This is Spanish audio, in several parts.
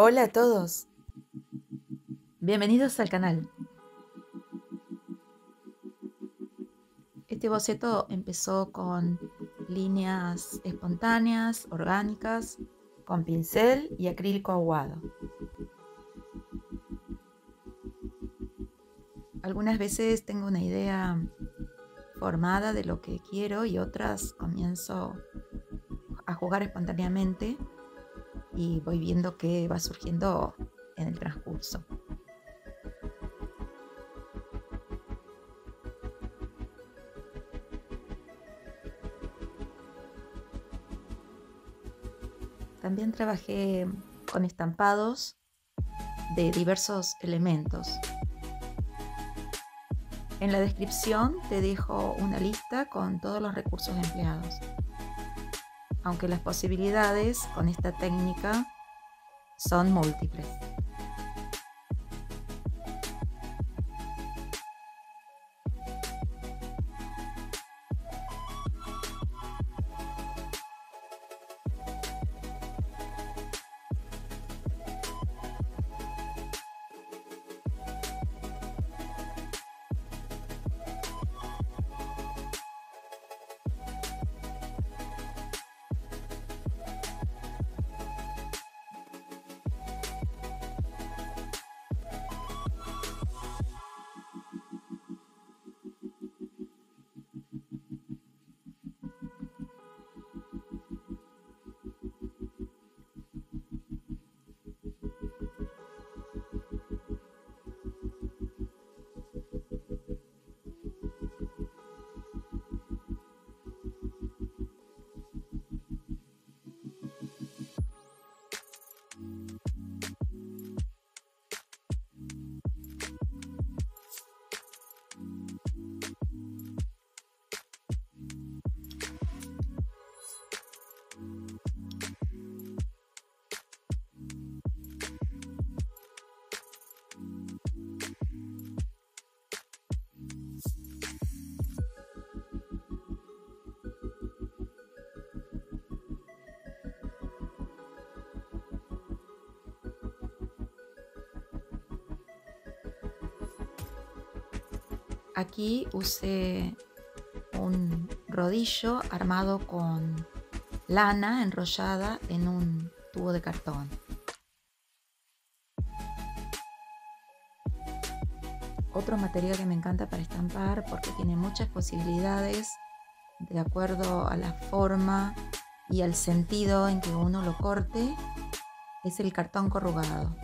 Hola a todos. Bienvenidos al canal. Este boceto empezó con líneas espontáneas, orgánicas, con pincel y acrílico aguado. Algunas veces tengo una idea formada de lo que quiero y otras comienzo a jugar espontáneamente y voy viendo qué va surgiendo en el transcurso. También trabajé con estampados de diversos elementos. En la descripción te dejo una lista con todos los recursos empleados aunque las posibilidades con esta técnica son múltiples. Aquí usé un rodillo armado con lana enrollada en un tubo de cartón. Otro material que me encanta para estampar porque tiene muchas posibilidades de acuerdo a la forma y al sentido en que uno lo corte es el cartón corrugado.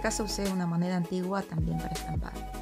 Este caso usé una moneda antigua también para estampar.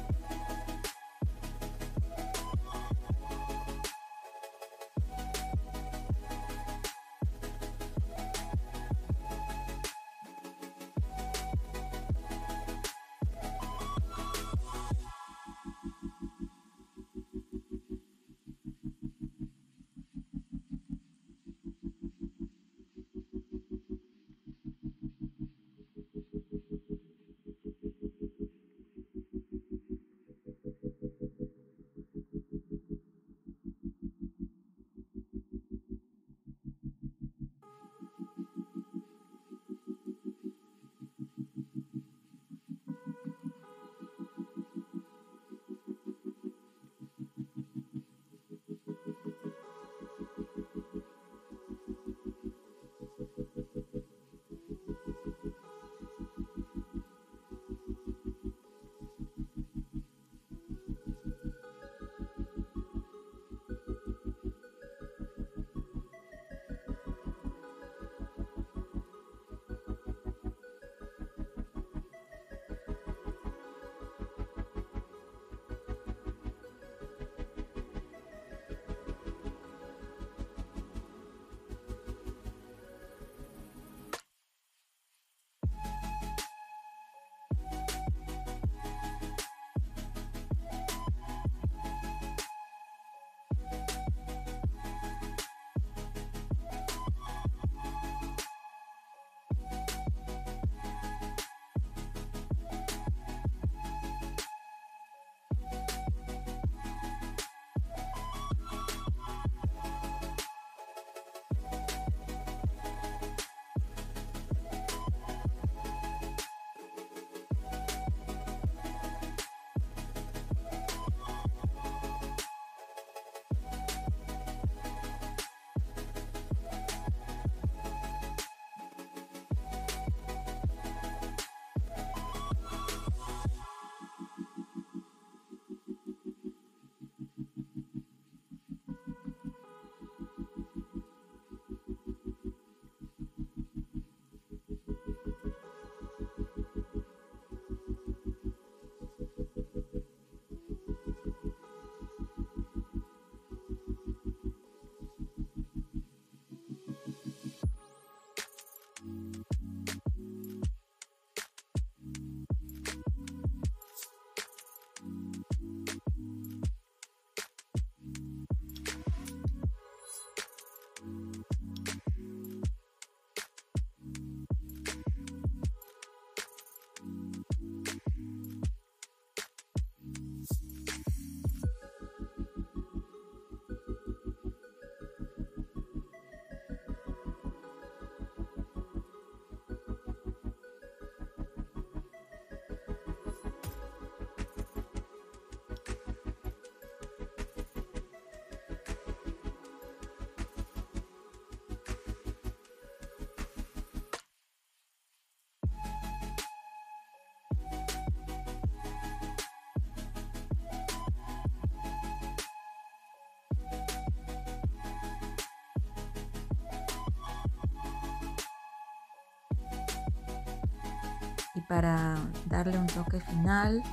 Y para darle un toque final,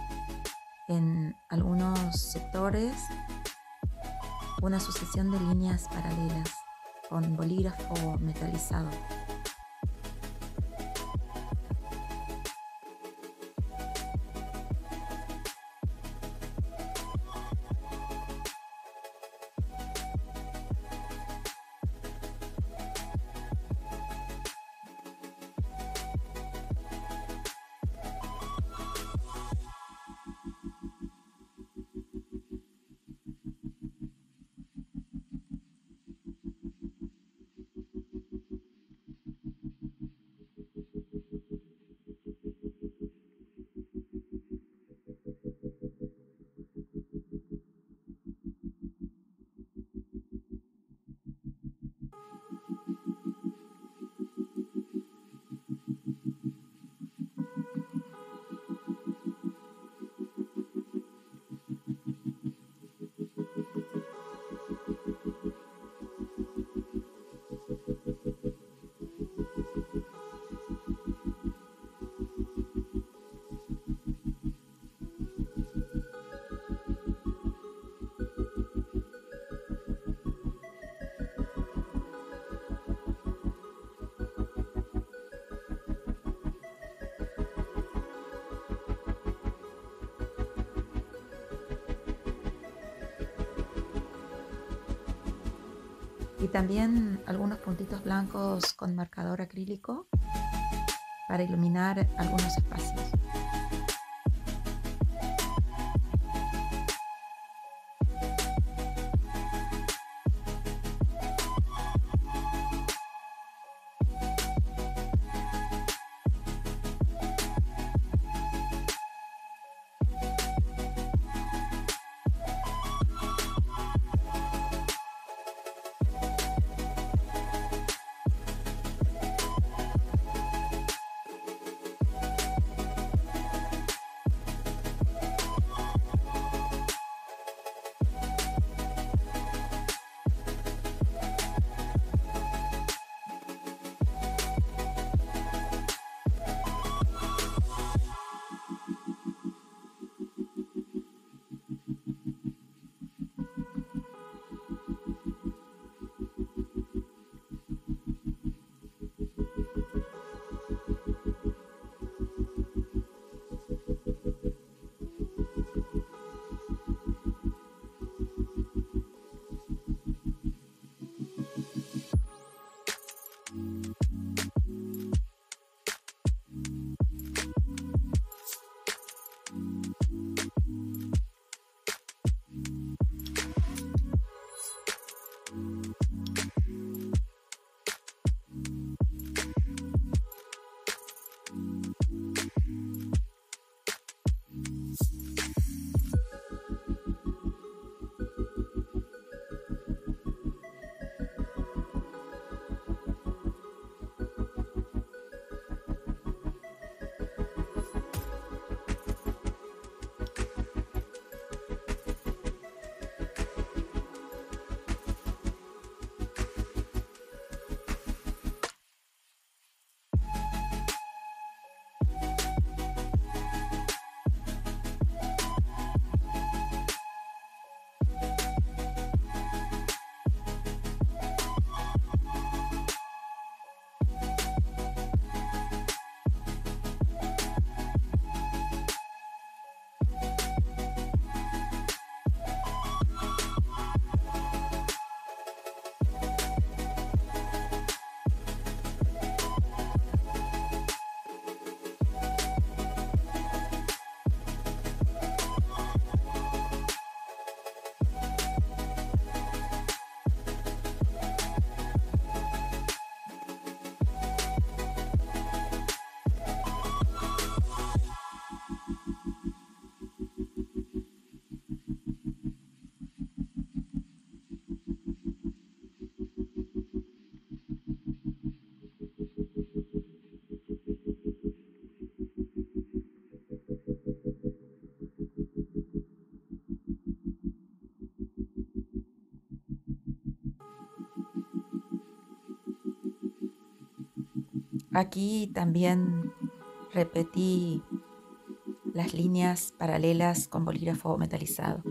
en algunos sectores, una sucesión de líneas paralelas con bolígrafo metalizado. También algunos puntitos blancos con marcador acrílico para iluminar algunos espacios. Aquí también repetí las líneas paralelas con bolígrafo metalizado.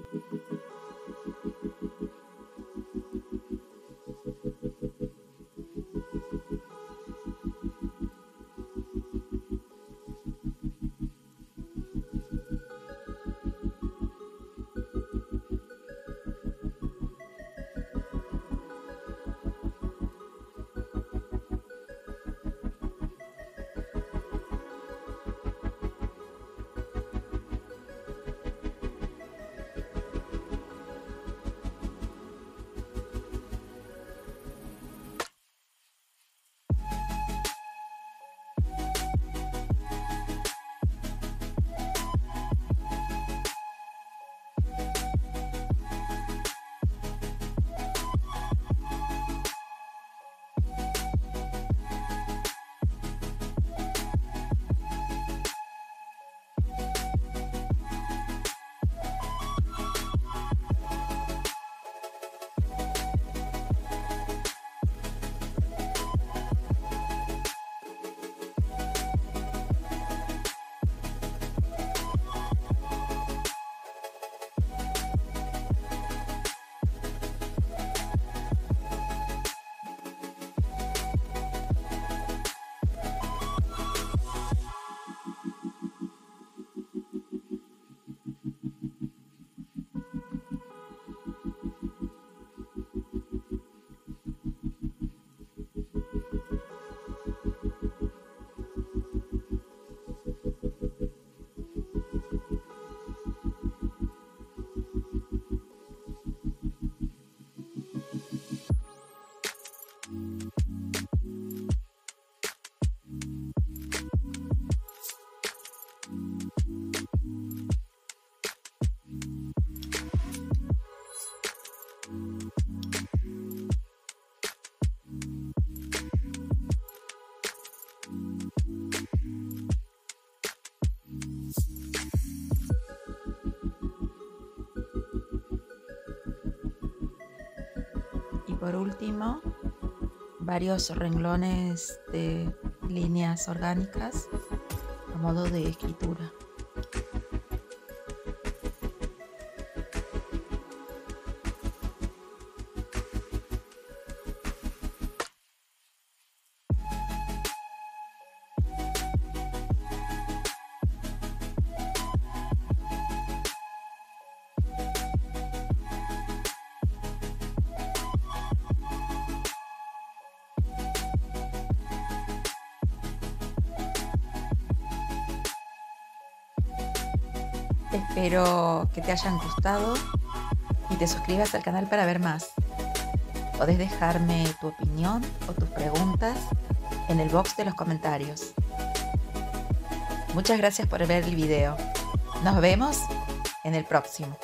Por último, varios renglones de líneas orgánicas a modo de escritura. Espero que te hayan gustado y te suscribas al canal para ver más. Podés dejarme tu opinión o tus preguntas en el box de los comentarios. Muchas gracias por ver el video. Nos vemos en el próximo.